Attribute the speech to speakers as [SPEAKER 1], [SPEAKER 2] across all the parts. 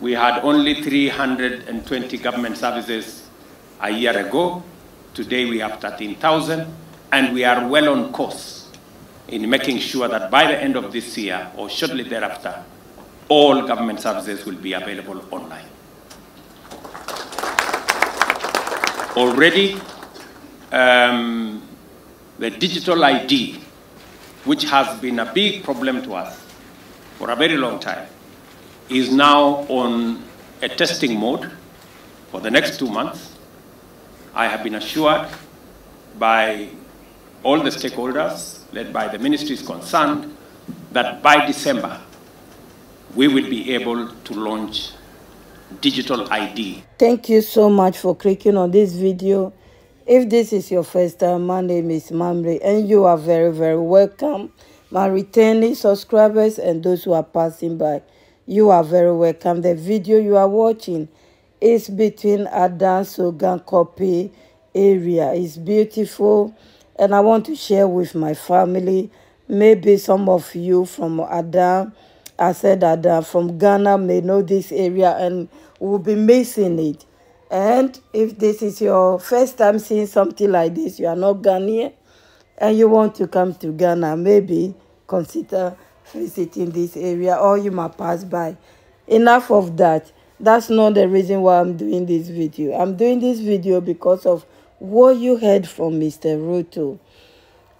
[SPEAKER 1] We had only 320 government services a year ago. Today we have 13,000, and we are well on course in making sure that by the end of this year or shortly thereafter, all government services will be available online. Already, um, the digital ID, which has been a big problem to us for a very long time, is now on a testing mode for the next two months. I have been assured by all the stakeholders, led by the ministries concerned, that by December, we will be able to launch digital ID.
[SPEAKER 2] Thank you so much for clicking on this video. If this is your first time, my name is Mamle and you are very, very welcome. My returning subscribers and those who are passing by, you are very welcome. The video you are watching is between Adan Sogan Copy area. It's beautiful and I want to share with my family. Maybe some of you from Adan, I said Adan from Ghana may know this area and will be missing it. And if this is your first time seeing something like this, you are not Ghanaian, and you want to come to Ghana, maybe consider visiting this area or you might pass by. Enough of that. That's not the reason why I'm doing this video. I'm doing this video because of what you heard from Mr. Ruto.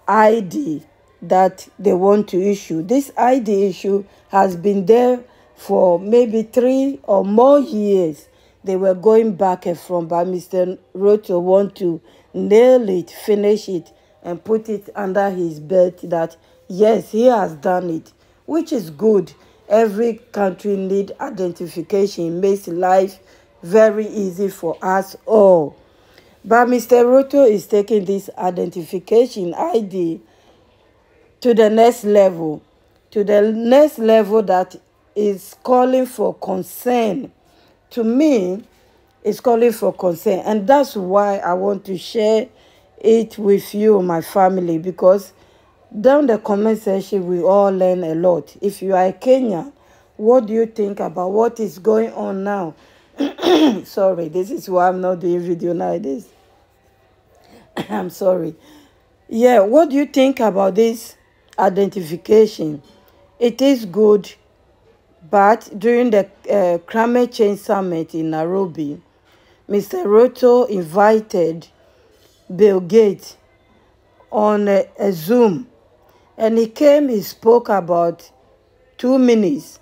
[SPEAKER 2] ID that they want to issue. This ID issue has been there for maybe three or more years. They were going back and from, but Mr. Ruto want to nail it, finish it, and put it under his belt that, yes, he has done it, which is good. Every country need identification. It makes life very easy for us all. But Mr. Ruto is taking this identification ID to the next level, to the next level that is calling for concern. To me, it's calling for concern. And that's why I want to share it with you, my family, because down the comment section, we all learn a lot. If you are a Kenyan, what do you think about what is going on now? sorry, this is why I'm not doing video nowadays. I'm sorry. Yeah, what do you think about this identification? It is good, but during the uh, Climate Change Summit in Nairobi, Mr. Ruto invited Bill Gates on a, a Zoom, and he came, he spoke about two minutes.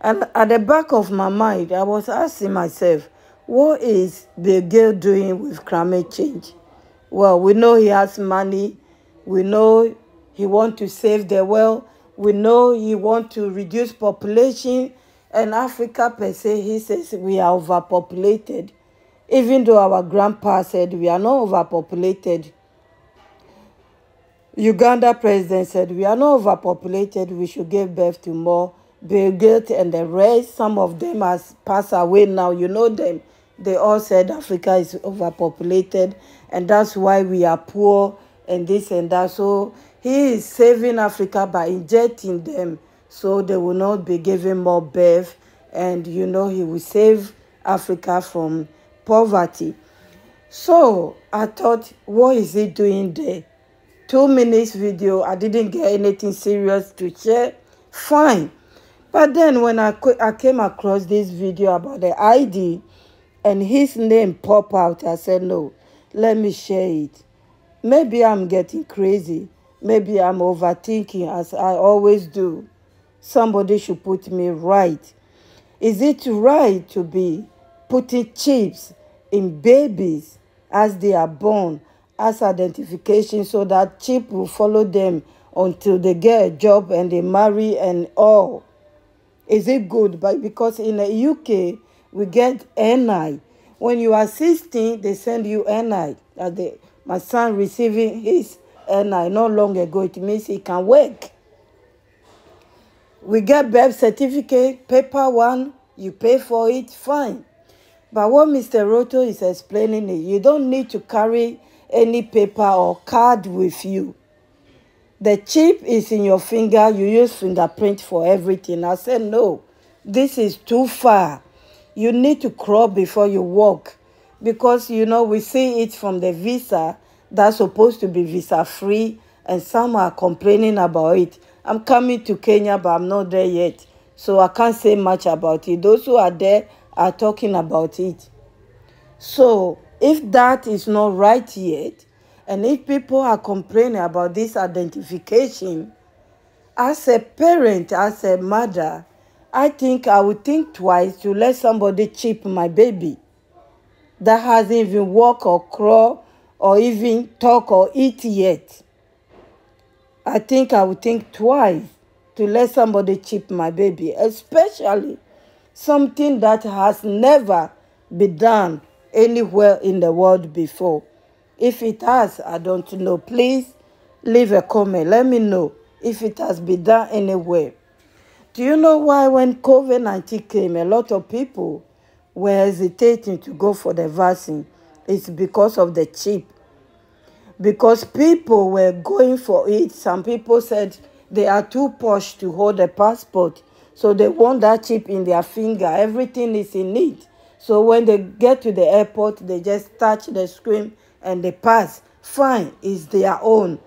[SPEAKER 2] And at the back of my mind, I was asking myself, what is Bill Gates doing with climate change? Well, we know he has money. We know he wants to save the world. We know he wants to reduce population. And Africa per se, he says we are overpopulated. Even though our grandpa said we are not overpopulated. Uganda president said we are not overpopulated. We should give birth to more. Bill Gates and the rest, some of them has passed away now. You know them. They all said Africa is overpopulated and that's why we are poor and this and that. So he is saving Africa by injecting them so they will not be giving more birth and you know he will save Africa from poverty. So I thought, what is he doing there? Two minutes video, I didn't get anything serious to share. Fine. But then when I, I came across this video about the ID, and his name pop out. I said, no, let me share it. Maybe I'm getting crazy. Maybe I'm overthinking as I always do. Somebody should put me right. Is it right to be putting chips in babies as they are born as identification so that chip will follow them until they get a job and they marry and all? Is it good? But because in the UK, we get NI. When you are 16, they send you NI. My son receiving his NI not long ago, it means he can work. We get birth certificate, paper one, you pay for it, fine. But what Mr. Roto is explaining is you don't need to carry any paper or card with you. The chip is in your finger, you use fingerprint for everything. I said, no, this is too far. you need to crawl before you walk because you know we see it from the visa that's supposed to be visa free and some are complaining about it i'm coming to kenya but i'm not there yet so i can't say much about it those who are there are talking about it so if that is not right yet and if people are complaining about this identification as a parent as a mother i think i would think twice to let somebody chip my baby that hasn't even walk or crawl or even talk or eat yet. I think I would think twice to let somebody chip my baby, especially something that has never been done anywhere in the world before. If it has, I don't know. Please leave a comment. Let me know if it has been done anywhere. Do you know why when COVID-19 came, a lot of people were hesitating to go for the vaccine, it's because of the chip. Because people were going for it. Some people said they are too posh to hold a passport. So they want that chip in their finger. Everything is in it. So when they get to the airport, they just touch the screen and they pass. Fine, it's their own.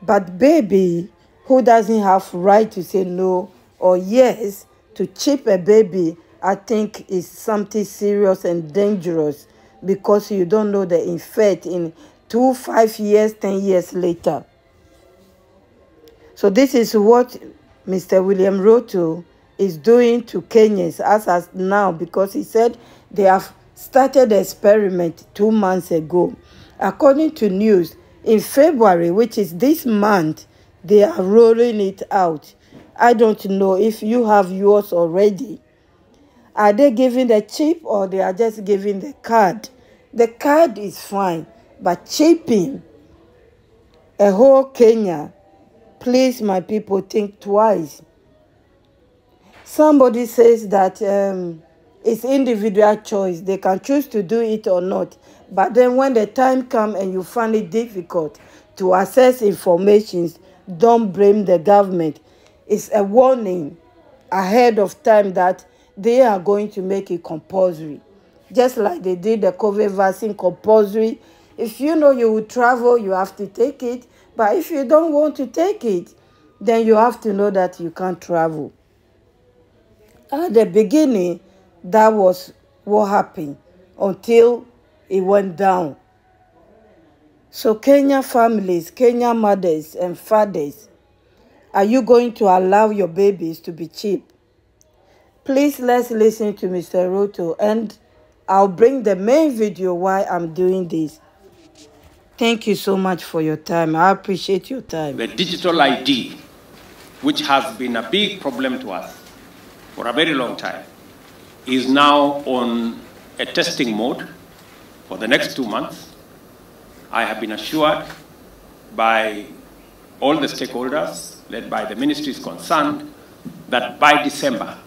[SPEAKER 2] But baby, who doesn't have right to say no or yes to chip a baby I think is something serious and dangerous because you don't know the effect in two, five years, ten years later. So this is what Mr. William Ruto is doing to Kenyans as as now because he said they have started the experiment two months ago. According to news, in February, which is this month, they are rolling it out. I don't know if you have yours already. Are they giving the chip or they are just giving the card? The card is fine, but chipping a whole Kenya, please, my people, think twice. Somebody says that um, it's individual choice. They can choose to do it or not. But then when the time comes and you find it difficult to access information, don't blame the government. It's a warning ahead of time that they are going to make it compulsory. Just like they did the COVID vaccine compulsory. If you know you will travel, you have to take it. But if you don't want to take it, then you have to know that you can't travel. At the beginning, that was what happened until it went down. So Kenya families, Kenya mothers and fathers, are you going to allow your babies to be cheap? Please let's listen to Mr. Ruto and I'll bring the main video why I'm doing this. Thank you so much for your time. I appreciate your time.
[SPEAKER 1] The digital ID, which has been a big problem to us for a very long time, is now on a testing mode for the next two months. I have been assured by all the stakeholders, led by the ministries concerned, that by December,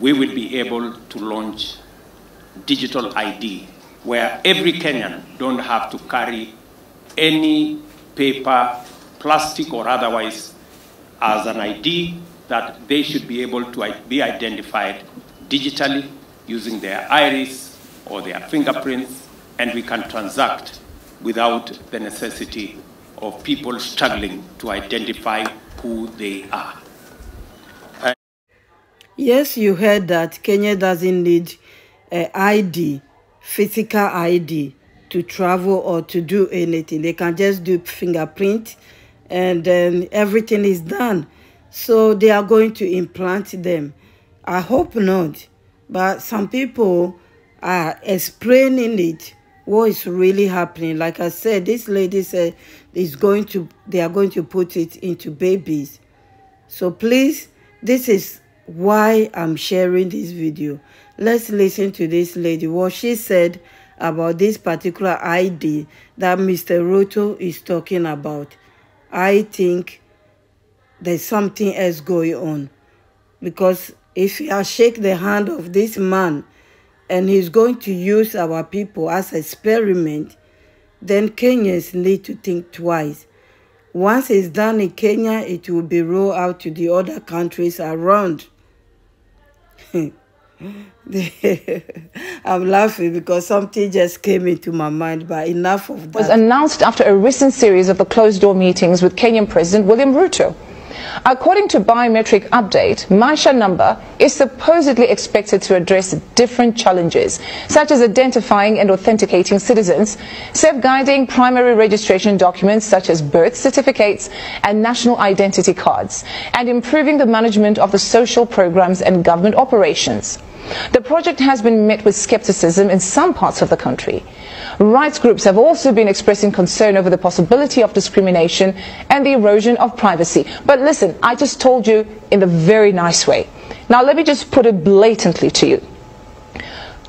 [SPEAKER 1] we will be able to launch digital ID where every Kenyan don't have to carry any paper, plastic or otherwise as an ID that they should be able to be identified digitally using their iris or their fingerprints and we can transact without the necessity of people struggling to identify who they are.
[SPEAKER 2] Yes, you heard that Kenya doesn't need uh, an ID, physical ID, to travel or to do anything. They can just do fingerprint and then everything is done. So they are going to implant them. I hope not. But some people are explaining it, what is really happening. Like I said, this lady said is going to they are going to put it into babies. So please, this is why I'm sharing this video. Let's listen to this lady, what she said about this particular ID that Mr. Ruto is talking about. I think there's something else going on. Because if I shake the hand of this man and he's going to use our people as experiment, then Kenyans need to think twice. Once it's done in Kenya, it will be rolled out to the other countries around. I'm laughing because something just came into my mind, but enough of that.
[SPEAKER 3] Was announced after a recent series of the closed door meetings with Kenyan President William Ruto. According to biometric update, Maisha number is supposedly expected to address different challenges, such as identifying and authenticating citizens, safeguarding primary registration documents such as birth certificates and national identity cards, and improving the management of the social programs and government operations. The project has been met with skepticism in some parts of the country. Rights groups have also been expressing concern over the possibility of discrimination and the erosion of privacy. But listen, I just told you in a very nice way. Now let me just put it blatantly to you.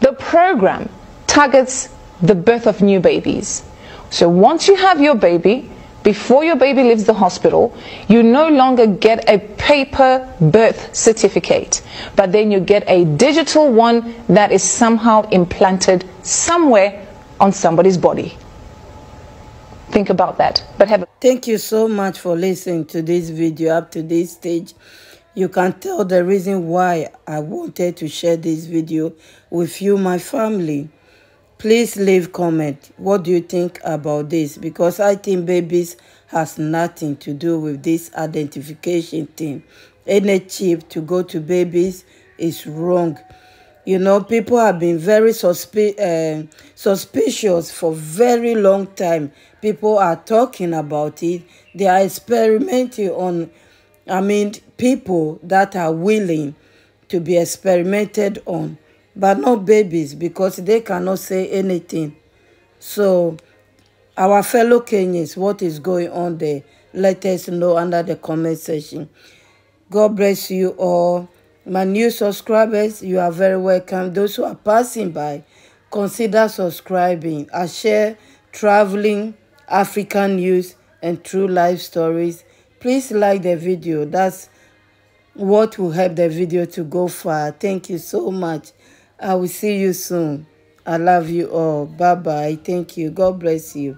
[SPEAKER 3] The program targets the birth of new babies. So once you have your baby, before your baby leaves the hospital, you no longer get a paper birth certificate, but then you get a digital one that is somehow implanted somewhere on somebody's body. Think about that. But have
[SPEAKER 2] Thank you so much for listening to this video up to this stage. You can tell the reason why I wanted to share this video with you, my family please leave comment. What do you think about this? Because i think babies has nothing to do with this identification thing. Any chip to go to babies is wrong. You know people have been very suspi uh, suspicious for very long time. People are talking about it. They are experimenting on i mean people that are willing to be experimented on but not babies because they cannot say anything. So, our fellow Kenyans, what is going on there? Let us know under the comment section. God bless you all. My new subscribers, you are very welcome. Those who are passing by, consider subscribing. I share traveling, African news, and true life stories. Please like the video. That's what will help the video to go far. Thank you so much. I will see you soon. I love you all. Bye bye. Thank you. God bless you.